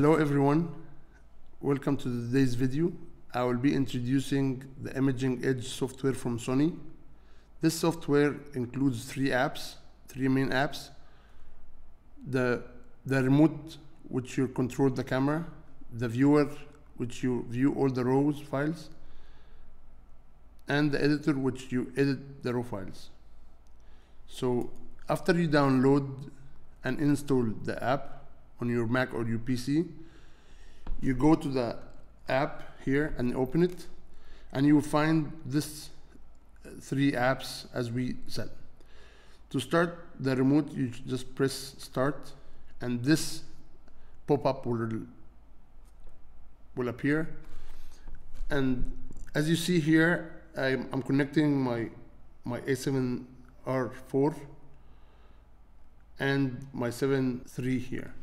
Hello everyone, welcome to today's video. I will be introducing the Imaging Edge software from Sony. This software includes three apps, three main apps. The, the remote which you control the camera, the viewer which you view all the RAW files, and the editor which you edit the raw files. So after you download and install the app on your Mac or your PC, you go to the app here and open it, and you will find this uh, three apps as we said. To start the remote, you just press start, and this pop-up will will appear. And as you see here, I'm, I'm connecting my my A7R4 and my 7 III here.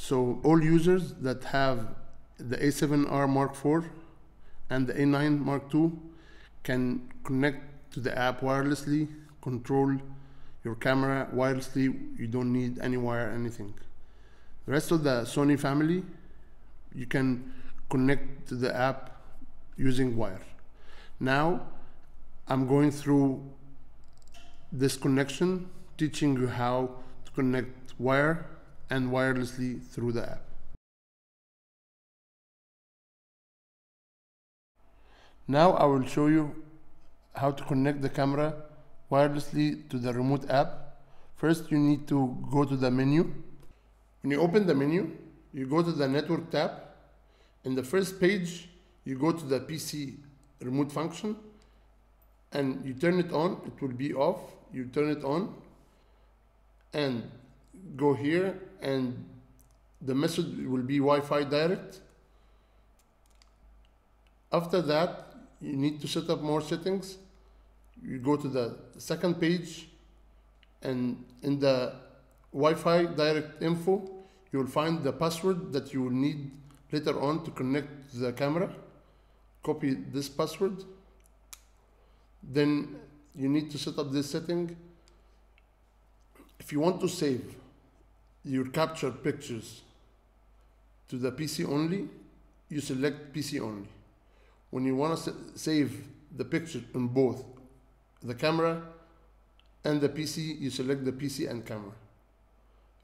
So all users that have the A7R Mark IV and the A9 Mark II can connect to the app wirelessly, control your camera wirelessly. You don't need any wire, anything. The rest of the Sony family, you can connect to the app using wire. Now, I'm going through this connection, teaching you how to connect wire and wirelessly through the app. Now I will show you how to connect the camera wirelessly to the remote app. First you need to go to the menu. When you open the menu, you go to the network tab. In the first page, you go to the PC remote function and you turn it on, it will be off. You turn it on and go here and the message will be Wi-Fi direct. After that, you need to set up more settings. You go to the second page and in the Wi-Fi direct info, you will find the password that you will need later on to connect the camera. Copy this password. Then you need to set up this setting. If you want to save your capture pictures to the PC only, you select PC only. When you want to save the picture in both the camera and the PC, you select the PC and camera.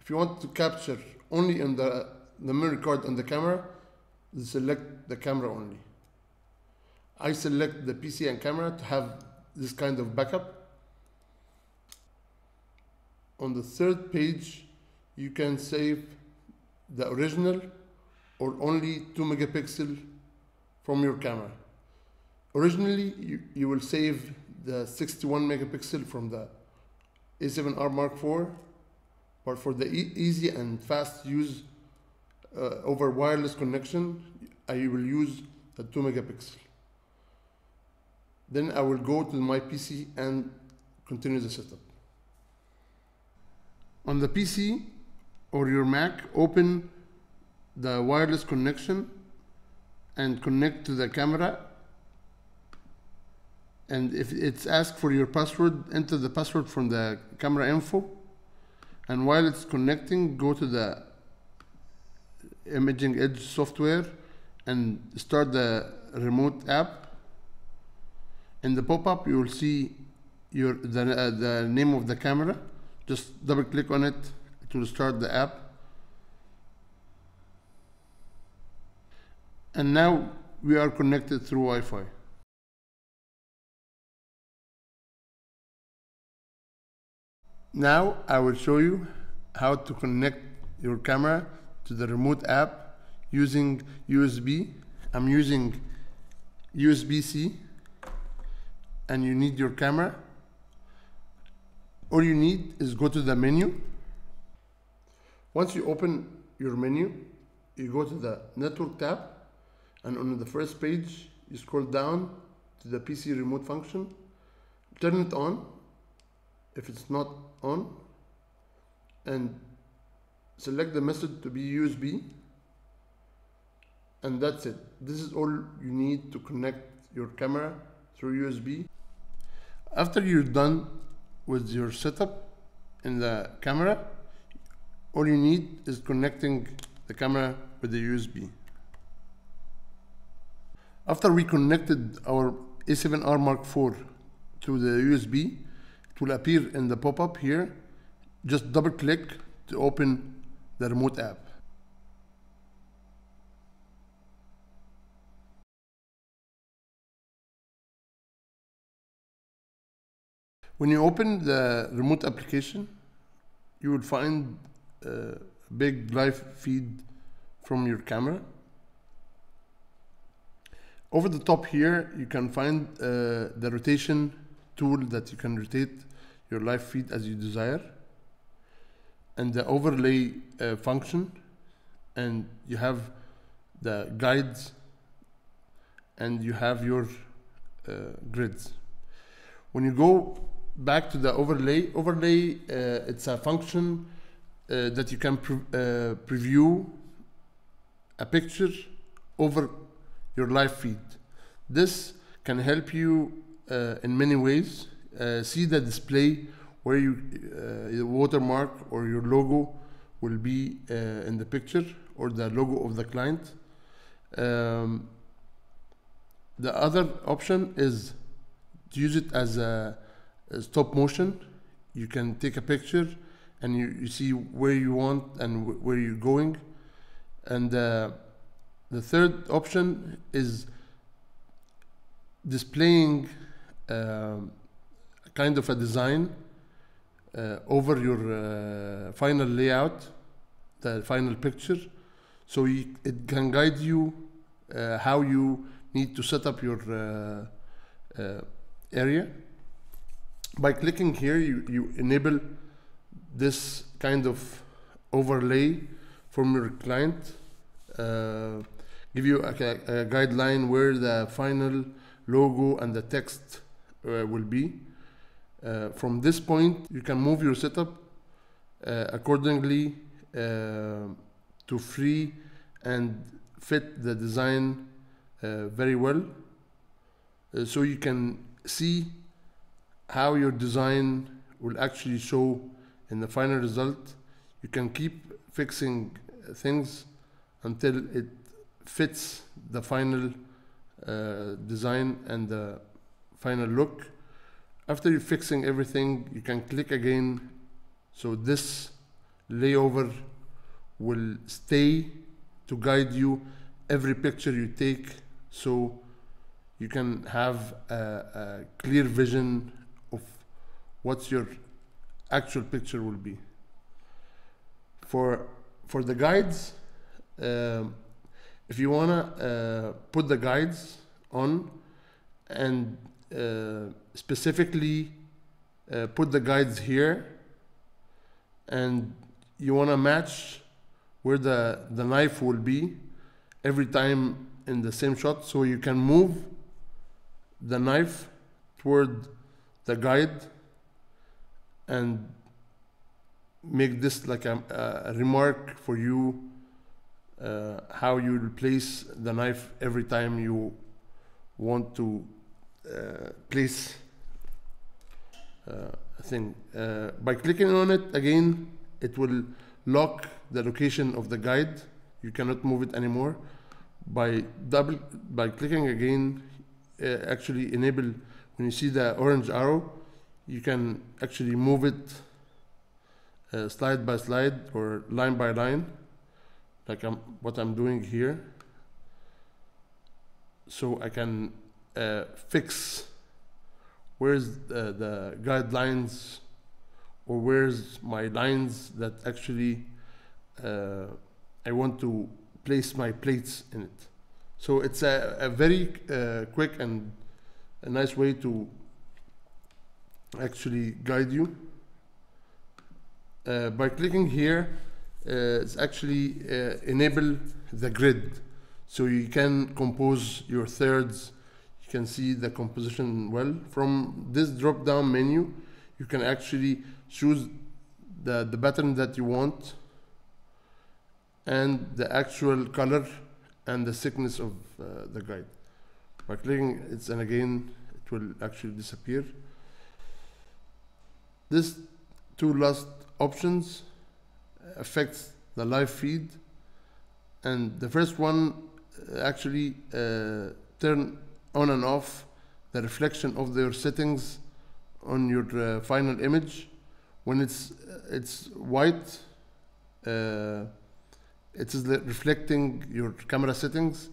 If you want to capture only in the, the memory card and the camera, you select the camera only. I select the PC and camera to have this kind of backup. On the third page, you can save the original or only 2 megapixel from your camera. Originally, you, you will save the 61 megapixel from the A7R Mark IV, but for the e easy and fast use uh, over wireless connection, I will use the 2 megapixel. Then I will go to my PC and continue the setup. On the PC or your Mac, open the wireless connection and connect to the camera. And if it's asked for your password, enter the password from the camera info. And while it's connecting, go to the Imaging Edge software and start the remote app. In the pop-up, you will see your the, uh, the name of the camera. Just double click on it, it will start the app. And now we are connected through Wi-Fi. Now I will show you how to connect your camera to the remote app using USB. I'm using USB-C and you need your camera. All you need is go to the menu. Once you open your menu, you go to the network tab and on the first page, you scroll down to the PC remote function, turn it on if it's not on, and select the method to be USB, and that's it. This is all you need to connect your camera through USB. After you're done with your setup in the camera, all you need is connecting the camera with the USB. After we connected our A7R Mark IV to the USB, it will appear in the pop-up here. Just double click to open the remote app. When you open the remote application, you will find a big live feed from your camera. Over the top here, you can find uh, the rotation tool that you can rotate your live feed as you desire and the overlay uh, function and you have the guides and you have your uh, grids. When you go back to the overlay, overlay uh, it's a function uh, that you can pre uh, preview a picture over your live feed. This can help you uh, in many ways. Uh, see the display where you your watermark or your logo will be in the picture or the logo of the client. Um, the other option is to use it as a stop motion. You can take a picture and you, you see where you want and wh where you're going. And uh, the third option is displaying um, kind of a design uh, over your uh, final layout, the final picture. So you, it can guide you uh, how you need to set up your uh, uh, area. By clicking here, you, you enable this kind of overlay from your client, uh, give you a, a, guideline where the final logo and the text uh, will be. Uh, from this point, you can move your setup uh, accordingly uh, to free and fit the design uh, very well. so you can see how your design will actually show in the final result. You can keep fixing things until it fits the final uh, design and the final look. After you're fixing everything, you can click again. So this layover will stay to guide you every picture you take so you can have a, a clear vision what your actual picture will be. For, for the guides, um, if you wanna uh, put the guides on and uh, specifically uh, put the guides here and you wanna match where the, the knife will be every time in the same shot so you can move the knife toward the guide and make this like a, a remark for you uh, how you place the knife every time you want to uh, place uh, a thing. Uh, by clicking on it again, it will lock the location of the guide. You cannot move it anymore. By double, by clicking again, uh, actually enable when you see the orange arrow, you can actually move it uh, slide by slide or line by line like I'm, what I'm doing here so I can uh, fix where's the, the, guidelines or where's my lines that actually uh, I want to place my plates in it. So it's a, a very uh, quick and a nice way to actually guide you. Uh, by clicking here, uh, it's actually uh, enable the grid. So you can compose your thirds. You can see the composition well. From this drop down menu, you can actually choose the, the pattern that you want and the actual color and the thickness of uh, the guide. By clicking it and again it will actually disappear. This two last options affects the live feed. And the first one uh, actually uh, turn on and off the reflection of their settings on your uh, final image. When it's it's white uh, it is reflecting your camera settings.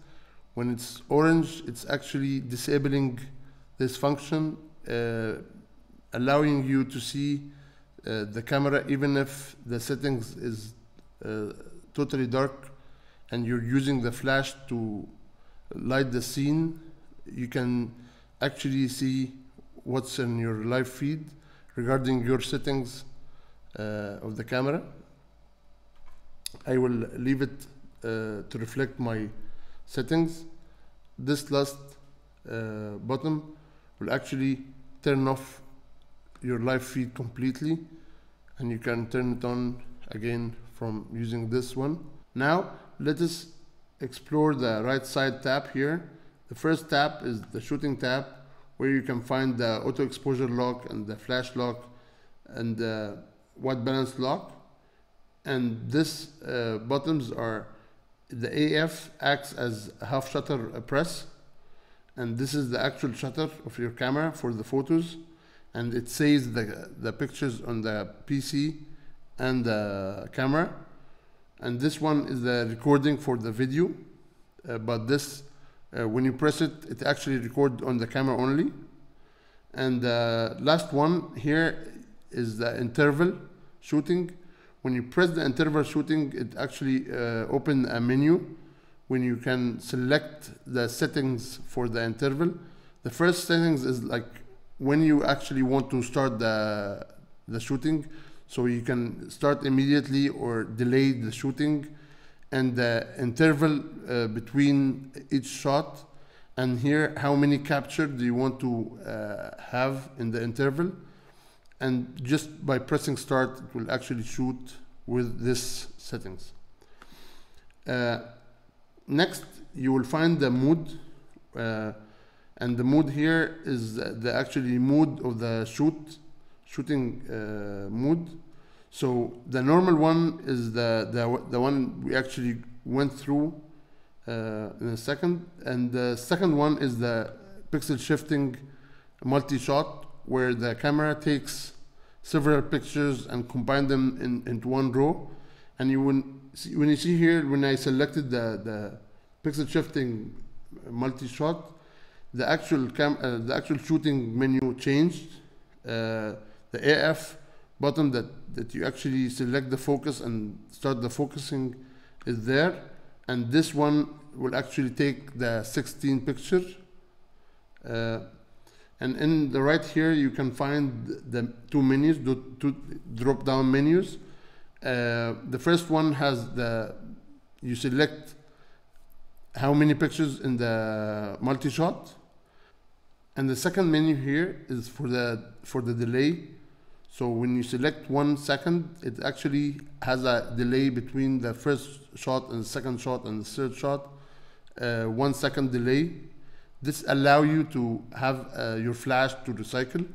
When it's orange it's actually disabling this function uh, allowing you to see uh, the camera even if the settings is uh, totally dark and you're using the flash to light the scene you can actually see what's in your live feed regarding your settings uh, of the camera. I will leave it uh, to reflect my settings. This last uh, button will actually turn off your live feed completely and you can turn it on again from using this one. Now let us explore the right side tab here. The first tab is the shooting tab where you can find the auto exposure lock and the flash lock and the white balance lock. And this uh, buttons are the AF acts as a half shutter press. And this is the actual shutter of your camera for the photos and it saves the, the pictures on the PC and the camera. And this one is the recording for the video. Uh, but this uh, when you press it it actually record on the camera only. And the last one here is the interval shooting. When you press the interval shooting it actually uh, open a menu when you can select the settings for the interval. The first settings is like when you actually want to start the the shooting so you can start immediately or delay the shooting and the interval uh, between each shot and here how many capture do you want to uh, have in the interval? And just by pressing start it will actually shoot with this settings. Uh, next you will find the mood uh, and the mood here is the, actually mood of the shoot shooting uh, mood. So the normal one is the the, the one we actually went through uh, in a second. And the second one is the pixel shifting multi-shot where the camera takes several pictures and combine them in, into one row. And you when when you see here when I selected the, the pixel shifting multi-shot the actual cam uh, the actual shooting menu changed uh, the AF button that that you actually select the focus and start the focusing is there. And this one will actually take the 16 picture. Uh, and in the right here you can find the two menus the two drop down menus. Uh, the first one has the you select how many pictures in the multi-shot and the second menu here is for the for the delay. So when you select one second it actually has a delay between the first shot and the second shot and the third shot uh, one second delay. This allow you to have uh, your flash to recycle.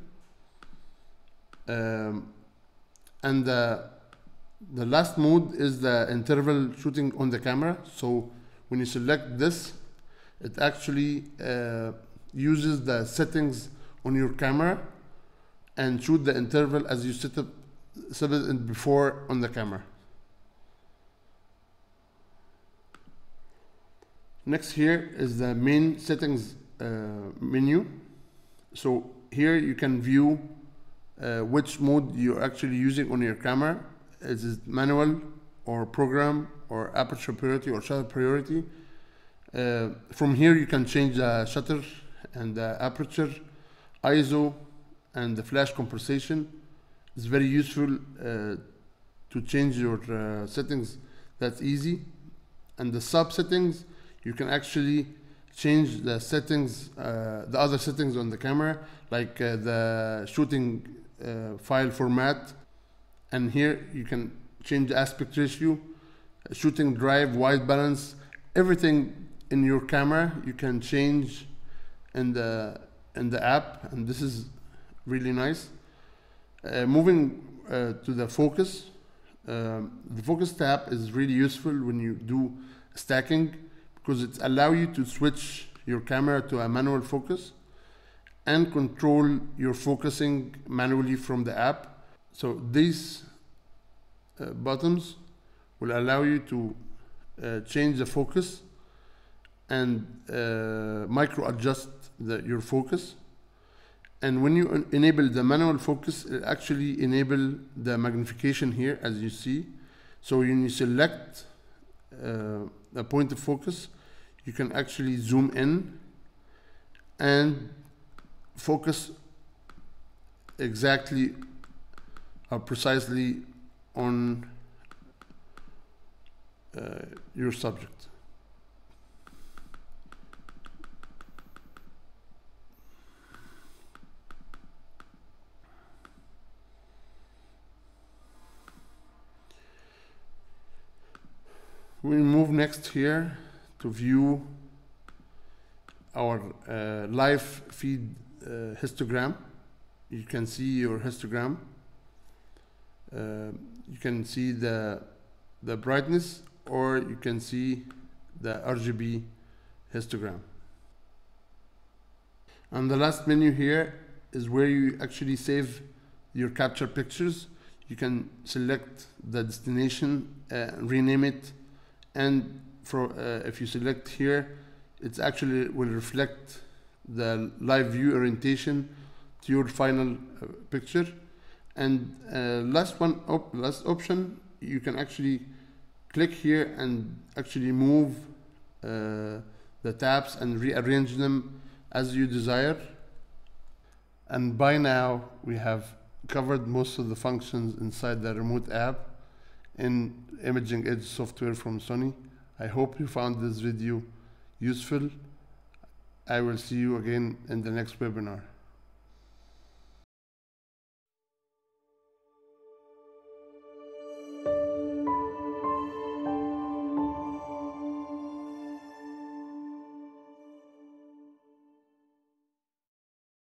Um, and the, the last mode is the interval shooting on the camera. So when you select this it actually uh, uses the settings on your camera and shoot the interval as you set up set it before on the camera. Next here is the main settings uh, menu. So here you can view uh, which mode you're actually using on your camera. Is it manual or program or aperture priority or shutter priority? Uh, from here you can change the shutter and the aperture ISO and the flash compensation it's very useful uh, to change your uh, settings. That's easy. And the sub settings you can actually change the settings uh, the other settings on the camera like uh, the shooting uh, file format. And here you can change the aspect ratio shooting drive white balance everything in your camera you can change in the in the app and this is really nice uh, moving uh, to the focus um, the focus tab is really useful when you do stacking because it allow you to switch your camera to a manual focus and control your focusing manually from the app. So these uh, buttons will allow you to uh, change the focus and uh, micro adjust the, your focus. And when you enable the manual focus it actually enable the magnification here as you see. So when you select uh, a point of focus you can actually zoom in and focus exactly or precisely on uh, your subject we move next here to view our uh, live feed uh, histogram. You can see your histogram. Uh, you can see the the brightness or you can see the RGB histogram. And the last menu here is where you actually save your capture pictures. You can select the destination uh, rename it and for uh, if you select here it's actually will reflect the live view orientation to your final uh, picture. And uh, last one op last option you can actually click here and actually move uh, the tabs and rearrange them as you desire. And by now we have covered most of the functions inside the remote app in Imaging Edge software from Sony. I hope you found this video useful. I will see you again in the next webinar.